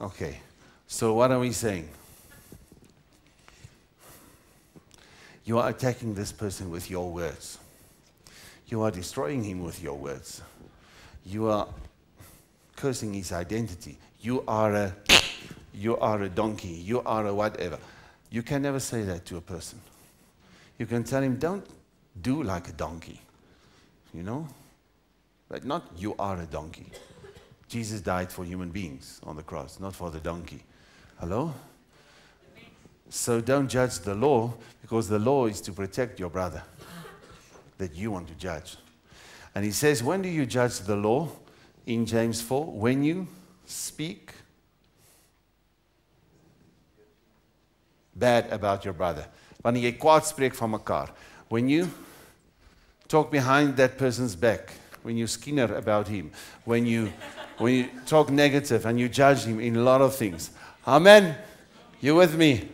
Okay. So what are we saying? You are attacking this person with your words. You are destroying him with your words. You are cursing his identity. You are a you are a donkey. You are a whatever. You can never say that to a person. You can tell him, don't do like a donkey. You know? But not you are a donkey. Jesus died for human beings on the cross, not for the donkey. Hello? So don't judge the law because the law is to protect your brother that you want to judge. And he says, when do you judge the law? In James 4, when you speak bad about your brother. Wanneer jy kwaad spreek van mekaar. When you talk behind that person's back, when you skinner about him, when you when you talk negative and you judge him in a lot of things. Amen. You with me?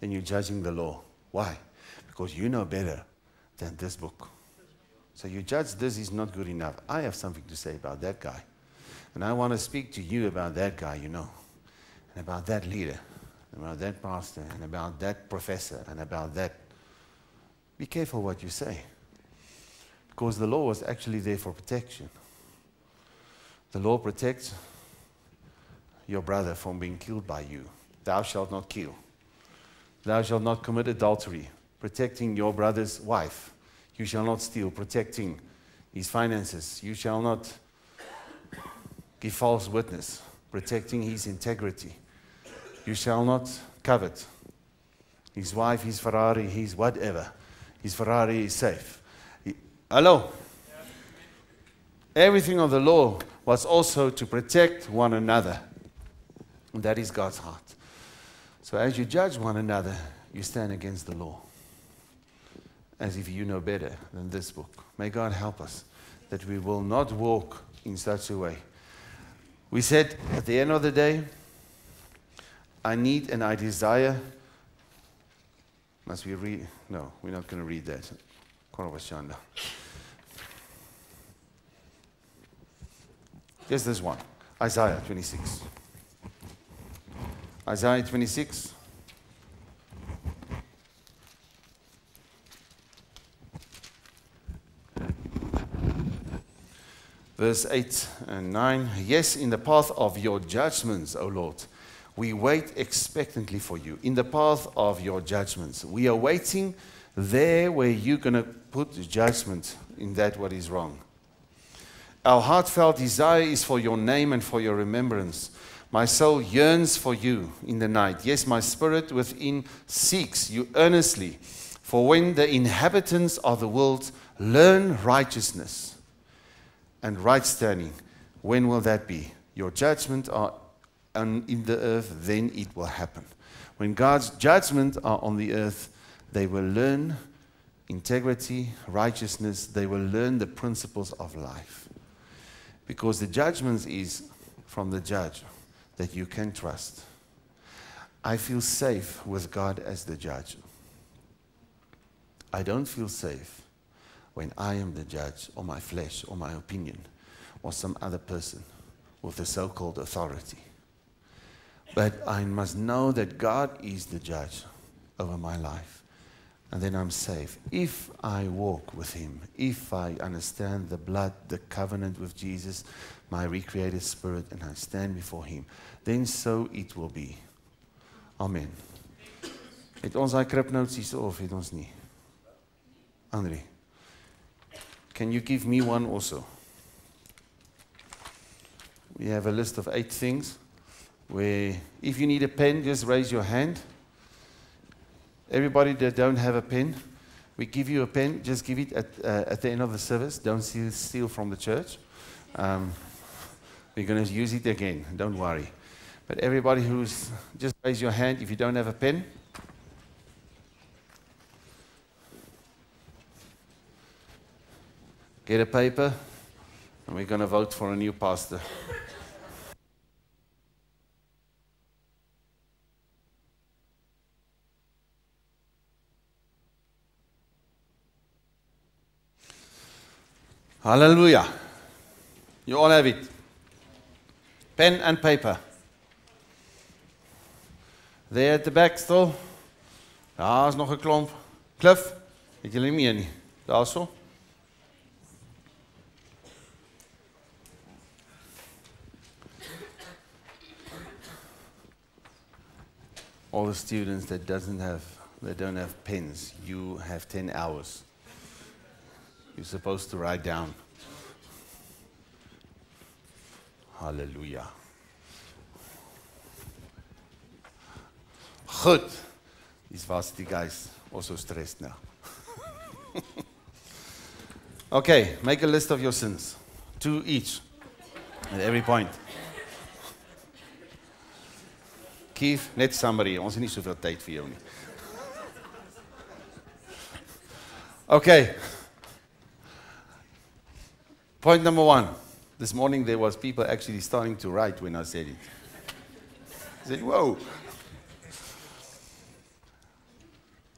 Then you're judging the law. Why? Because you know better than this book. So you judge this is not good enough. I have something to say about that guy. And I want to speak to you about that guy, you know, and about that leader, and about that pastor, and about that professor, and about that. Be careful what you say. Because the law was actually there for protection. The law protects your brother from being killed by you. Thou shalt not kill. Thou shalt not commit adultery, protecting your brother's wife. You shall not steal, protecting his finances. You shall not give false witness, protecting his integrity. You shall not covet his wife, his Ferrari, his whatever. His Ferrari is safe. He- Hello? Everything of the law was also to protect one another. And that is God's heart. So as you judge one another, you stand against the law. As if you know better than this book. May God help us that we will not walk in such a way. We said at the end of the day, I need and I desire. Must we read? No, we're not going to read that. Just this one Isaiah 26. Isaiah 26. Verse 8 and 9. Yes, in the path of your judgments, O Lord, we wait expectantly for you. In the path of your judgments, we are waiting there where you're going to put judgment in that what is wrong. Our heartfelt desire is for your name and for your remembrance. My soul yearns for you in the night. Yes, my spirit within seeks you earnestly. For when the inhabitants of the world learn righteousness and right standing, when will that be? Your judgment are in the earth, then it will happen. When God's judgment are on the earth, they will learn integrity, righteousness, they will learn the principles of life. Because the judgment is from the judge that you can trust. I feel safe with God as the judge. I don't feel safe when I am the judge or my flesh or my opinion or some other person with the so called authority. But I must know that God is the judge over my life. And then I'm safe. If I walk with Him, if I understand the blood, the covenant with Jesus, my recreated spirit, and I stand before Him, then so it will be. Amen. Het ons daai kripnotes hier of het ons nie? Andre. Can you give me one also? We have a list of eight things where if you need a pen, just raise your hand. Everybody that don't have a pen, we give you a pen. Just give it at, uh, at the end of the service. Don't steal, from the church. Um, we're going to use it again. Don't worry. But everybody who's just raise your hand if you don't have a pen. Get a paper, and we're going to vote for a new pastor. Hallelujah. You all have it. Pen and paper. There at the back still. Daar's nog 'n klomp. Cliff, het julle meer nie. All the students that doesn't have that don't have pens, you have 10 hours. You're supposed to write down. Hallelujah. Goed. Dis was die guys also stressed now. okay, make a list of your sins. Two each. At every point. Keith, net somebody. Ons het nie soveel tyd vir jou nie. Okay. Point number 1. This morning there was people actually starting to write when I said it. I said, "Whoa."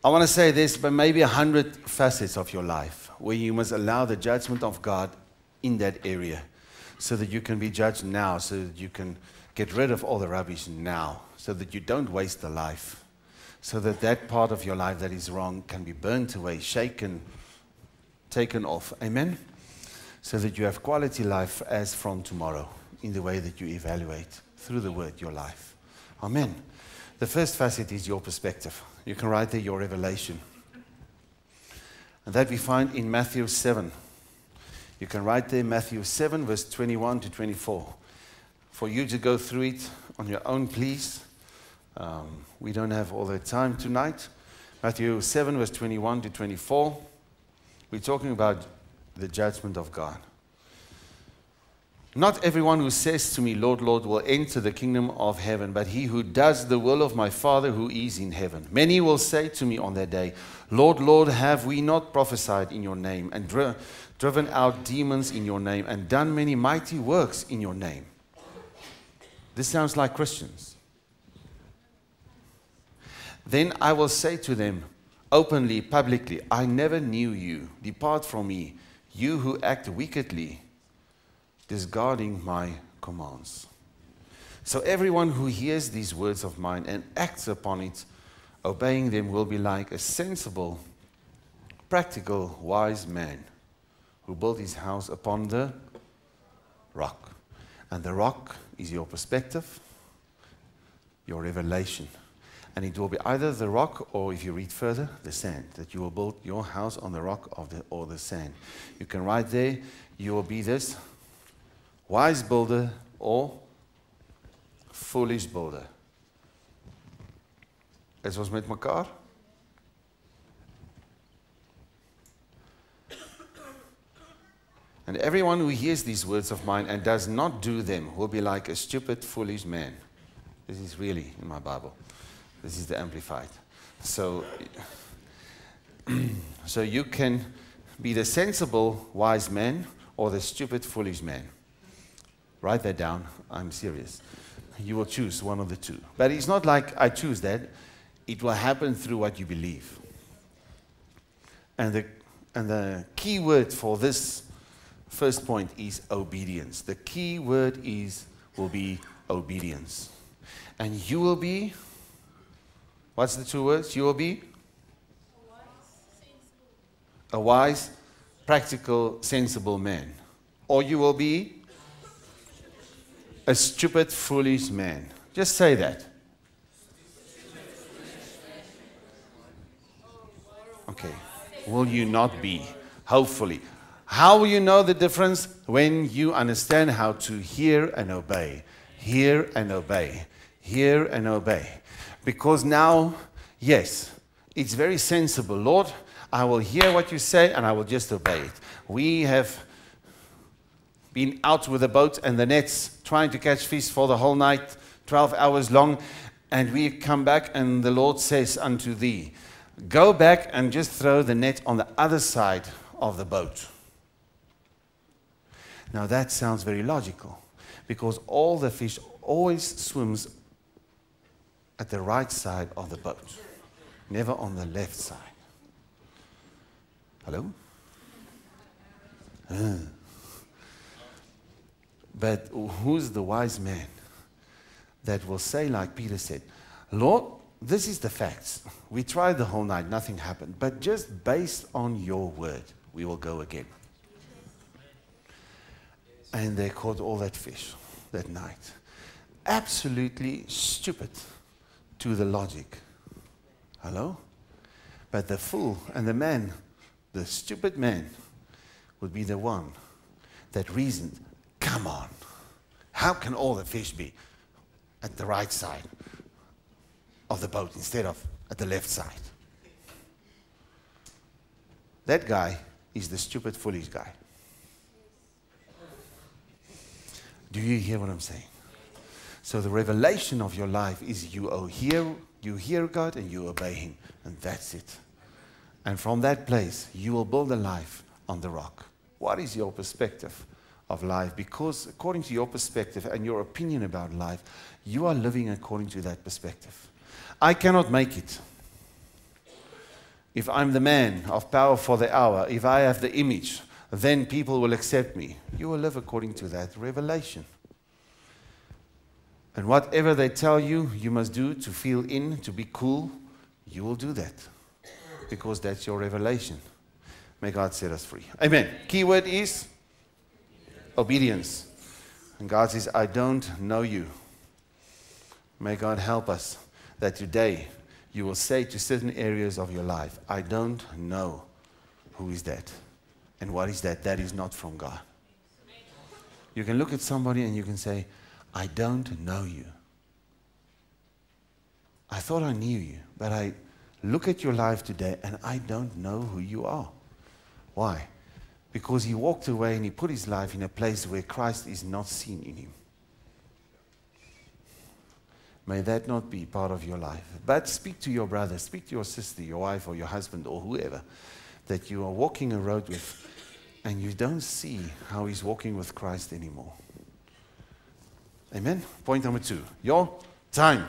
I want to say this, but maybe a hundred facets of your life where you must allow the judgment of God in that area so that you can be judged now, so that you can get rid of all the rubbish now, so that you don't waste the life, so that that part of your life that is wrong can be burnt away, shaken, taken off. Amen? So that you have quality life as from tomorrow in the way that you evaluate through the word your life. Amen. The first facet is your perspective. You can write there your revelation. And that we find in Matthew 7. You can write there Matthew 7, verse 21 to 24. For you to go through it on your own, please. Um, we don't have all the time tonight. Matthew 7, verse 21 to 24. We're talking about the judgment of God. Not everyone who says to me, Lord, Lord, will enter the kingdom of heaven, but he who does the will of my Father who is in heaven. Many will say to me on that day, Lord, Lord, have we not prophesied in your name, and dri- driven out demons in your name, and done many mighty works in your name? This sounds like Christians. Then I will say to them openly, publicly, I never knew you. Depart from me, you who act wickedly discarding my commands. So everyone who hears these words of mine and acts upon it, obeying them, will be like a sensible, practical, wise man who built his house upon the rock. And the rock is your perspective, your revelation. And it will be either the rock or, if you read further, the sand. That you will build your house on the rock of the, or the sand. You can write there, you will be this wise builder or foolish builder. Is ons met mekaar? And everyone who hears these words of mine and does not do them will be like a stupid, foolish man. This is really in my Bible. This is the Amplified. So, so you can be the sensible, wise man or the stupid, foolish man. Write that down. I'm serious. You will choose one of the two. But it's not like I choose that, it will happen through what you believe. And the, and the key word for this first point is obedience. The key word is will be obedience. And you will be what's the two words? You will be a wise, practical, sensible man. Or you will be a stupid, foolish man. Just say that. Okay. Will you not be? Hopefully. How will you know the difference? When you understand how to hear and obey. Hear and obey. Hear and obey. Because now, yes, it's very sensible. Lord, I will hear what you say and I will just obey it. We have been out with the boat and the nets trying to catch fish for the whole night, 12 hours long, and we come back and the Lord says unto thee, Go back and just throw the net on the other side of the boat. Now that sounds very logical because all the fish always swims at the right side of the boat, never on the left side. Hello? Uh. But who's the wise man that will say, like Peter said, Lord, this is the facts. We tried the whole night, nothing happened. But just based on your word, we will go again. And they caught all that fish that night. Absolutely stupid to the logic. Hello? But the fool and the man, the stupid man, would be the one that reasoned, come on, how can all the fish be at the right side of the boat instead of at the left side? That guy is the stupid, foolish guy. Do you hear what I'm saying? So the revelation of your life is you hear, you hear God and you obey Him, and that's it. And from that place, you will build a life on the rock. What is your perspective of life? Because according to your perspective and your opinion about life, you are living according to that perspective. I cannot make it. If I'm the man of power for the hour, if I have the image, then people will accept me. You will live according to that revelation. And whatever they tell you you must do to feel in, to be cool, you will do that because that's your revelation. May God set us free. Amen. Key word is obedience. And God says, I don't know you. May God help us that today you will say to certain areas of your life, I don't know who is that. And what is that? That is not from God. You can look at somebody and you can say, I don't know you. I thought I knew you, but I look at your life today and I don't know who you are. Why? Because he walked away and he put his life in a place where Christ is not seen in him. May that not be part of your life. But speak to your brother, speak to your sister, your wife, or your husband, or whoever that you are walking a road with and you don't see how he's walking with Christ anymore. Amen. Point number two your time.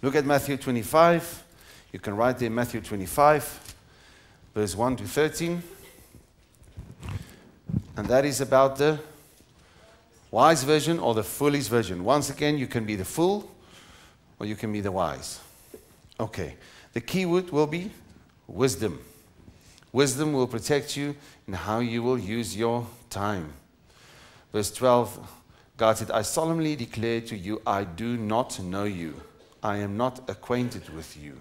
Look at Matthew 25. You can write there Matthew 25, verse 1 to 13. And that is about the wise version or the foolish version. Once again, you can be the fool or you can be the wise. Okay. The key word will be wisdom. Wisdom will protect you in how you will use your time. Verse 12, God said, I solemnly declare to you, I do not know you. I am not acquainted with you.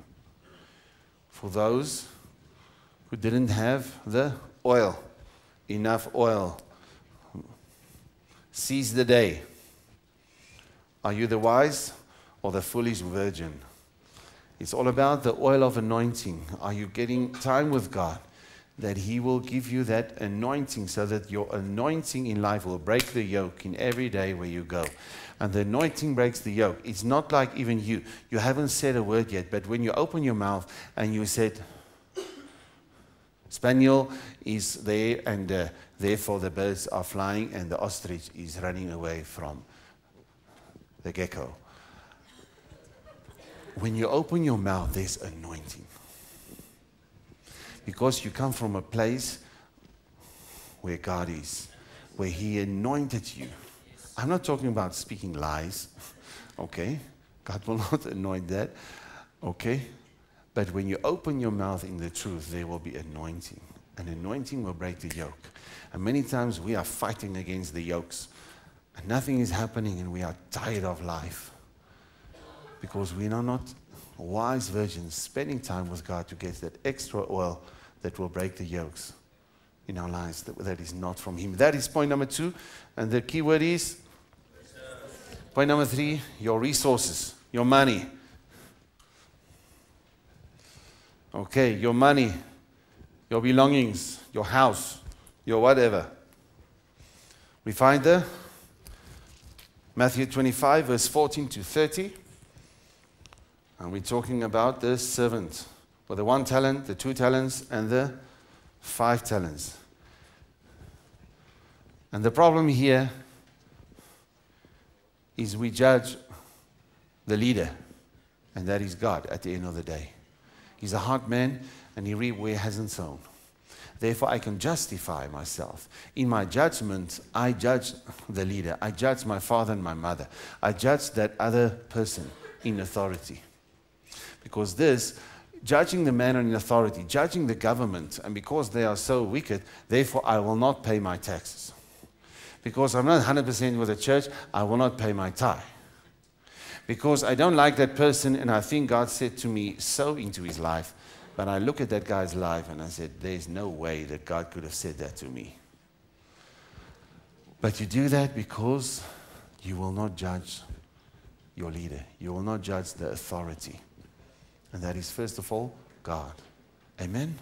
For those who didn't have the oil, enough oil Seize the day. Are you the wise or the foolish virgin? It's all about the oil of anointing. Are you getting time with God? That He will give you that anointing so that your anointing in life will break the yoke in every day where you go. And the anointing breaks the yoke. It's not like even you. You haven't said a word yet, but when you open your mouth and you said, Spaniel is there and uh, Therefore, the birds are flying and the ostrich is running away from the gecko. When you open your mouth, there's anointing. Because you come from a place where God is, where He anointed you. I'm not talking about speaking lies, okay? God will not anoint that, okay? But when you open your mouth in the truth, there will be anointing. An anointing will break the yoke. And many times we are fighting against the yokes and nothing is happening and we are tired of life because we are not wise virgins spending time with God to get that extra oil that will break the yokes in our lives that, that is not from Him. That is point number two. And the key word is point number three your resources, your money. Okay, your money, your belongings, your house, your whatever. We find there Matthew 25, verse 14 to 30. And we're talking about the servant with the one talent, the two talents, and the five talents. And the problem here is we judge the leader, and that is God at the end of the day. He's a hard man, and he reap where he hasn't sown. Therefore, I can justify myself. In my judgment, I judge the leader. I judge my father and my mother. I judge that other person in authority. Because this, judging the man in authority, judging the government, and because they are so wicked, therefore I will not pay my taxes. Because I'm not 100% with the church, I will not pay my tithe. Because I don't like that person, and I think God said to me so into his life, but I look at that guy's life and I said, There's no way that God could have said that to me. But you do that because you will not judge your leader, you will not judge the authority. And that is, first of all, God. Amen.